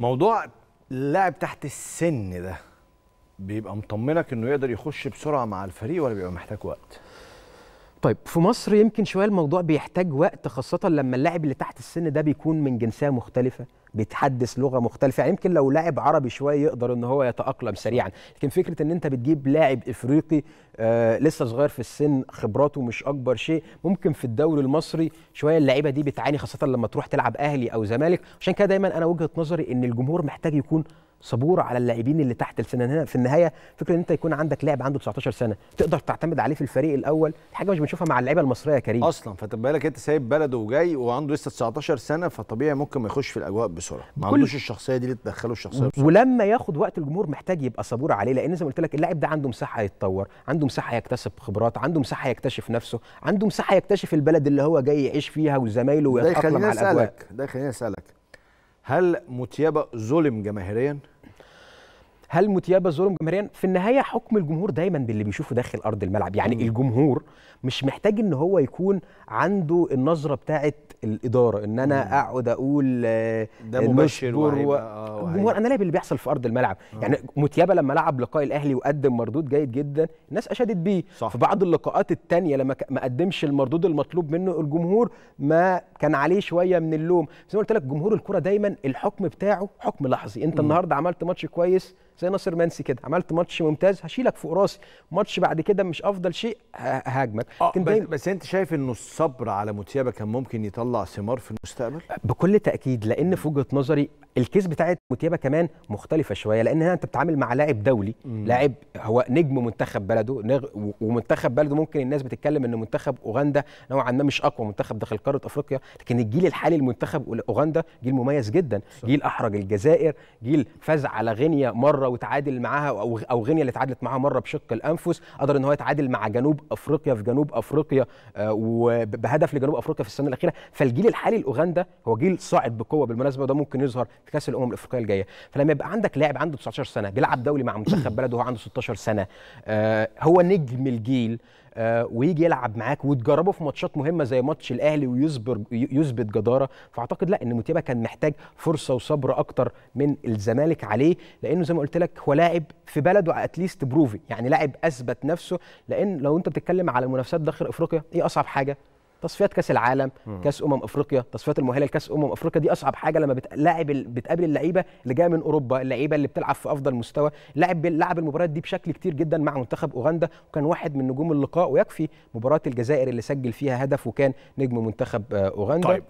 موضوع اللاعب تحت السن ده بيبقى مطمنك إنه يقدر يخش بسرعة مع الفريق ولا بيبقى محتاج وقت؟ طيب في مصر يمكن شوية الموضوع بيحتاج وقت خاصة لما اللاعب اللي تحت السن ده بيكون من جنسية مختلفة بيتحدث لغة مختلفة. يعني يمكن لو لاعب عربي شوية يقدر إن هو يتأقلم سريعا. لكن فكرة إن أنت بتجيب لاعب إفريقي آه لسه صغير في السن خبراته مش أكبر شيء ممكن في الدوري المصري شوية اللعيبة دي بتعاني خاصة لما تروح تلعب أهلي أو زمالك. عشان كده دايما أنا وجهة نظري إن الجمهور محتاج يكون صبور على اللاعبين اللي تحت السن هنا في النهاية. فكرة إن أنت يكون عندك لاعب عنده 19 سنة تقدر تعتمد عليه في الفريق الأول حاجة مش بنشوفها مع اللعيبة المصرية يا كريم. أصلا. فتبقى بالك أنت سايب بلده وجاي وعنده لسه 19 سنة فطبيعي ممكن ما يخش في الأجواء بسرعة. ما عندوش الشخصية دي اللي تدخله الشخصية بسرعة. ولما ياخد وقت الجمهور محتاج يبقى صبور عليه لأن زي ما قلت لك اللاعب ده عنده مساحة يتطور عنده مساحة يكتسب خبرات عنده مساحة يكتشف نفسه عنده مساحة يكتشف البلد اللي هو جاي يعيش فيها وزمايله ويتأقلم على الأجواء. ده يخليني أسألك. هل موتيابا ظلم جماهيريا؟ هل متيابة ظلم جماهيريا في النهاية حكم الجمهور دايما باللي بيشوفه داخل أرض الملعب يعني مم. الجمهور مش محتاج إن هو يكون عنده النظرة بتاعه الإدارة إن أنا مم. أقعد أقول آه، ده مبشر و... آه، الجمهور. أنا لاعب اللي بيحصل في أرض الملعب آه. يعني متيابة لما لعب لقاء الأهلي وقدم مردود جيد جدا الناس أشادت بيه صح. في بعض اللقاءات التانية لما ك- ما قدمش المردود المطلوب منه الجمهور ما كان عليه شوية من اللوم زي ما قلت لك جمهور الكرة دايما الحكم بتاعه حكم لحظي أنت مم. النهارده عملت ماتش كويس زي ناصر منسي كده. عملت ماتش ممتاز هشيلك فوق راسي. ماتش بعد كده مش أفضل شيء ههاجمك. آه بس, بس أنت شايف إنه الصبر على موتيابا كان ممكن يطلع ثمار في المستقبل؟ بكل تأكيد لأن في وجهة نظري الكيس بتاعت موتيابا كمان مختلفة شوية لأن أنت بتتعامل مع لاعب دولي. لاعب هو نجم منتخب بلده نغ... ومنتخب بلده ممكن الناس بتتكلم إن منتخب أوغندا نوعا ما مش أقوى منتخب داخل قارة أفريقيا لكن الجيل الحالي لمنتخب أوغندا جيل مميز جدا. صح. جيل أحرج الجزائر جيل فاز على غينيا مرة وتعادل معاها أو أو غينيا اللي تعادلت معاها مرة بشق الأنفس قدر إن هو يتعادل مع جنوب أفريقيا في جنوب أفريقيا آه، وبهدف لجنوب أفريقيا في السنة الأخيرة. فالجيل الحالي لأوغندا هو جيل صاعد بقوة بالمناسبة وده ممكن يظهر في كأس الأمم الأفريقية الجاية. فلما يبقى عندك لاعب عنده 19 سنة بيلعب دولي مع منتخب بلده وهو عنده 16 سنة آه، هو نجم الجيل. ويجي يلعب معاك وتجربه في ماتشات مهمة زي ماتش الأهلي ويصبر يثبت جدارة. فأعتقد لا إن موتيبا كان محتاج فرصة وصبر أكتر من الزمالك عليه لأنه زي ما قلت لك هو لاعب في بلده at least proof يعني لاعب أثبت نفسه. لأن لو أنت بتتكلم على المنافسات داخل إفريقيا إيه أصعب حاجة؟ تصفيات كاس العالم كاس أمم أفريقيا تصفيات المؤهلة لكاس أمم أفريقيا دي أصعب حاجة لما بتلاعب بتقابل اللعيبة اللي جاية من أوروبا اللعيبة اللي بتلعب في أفضل مستوى. اللاعب لعب المباريات دي بشكل كتير جدا مع منتخب أوغندا وكان واحد من نجوم اللقاء ويكفي مباراة الجزائر اللي سجل فيها هدف وكان نجم منتخب آه، أوغندا. طيب.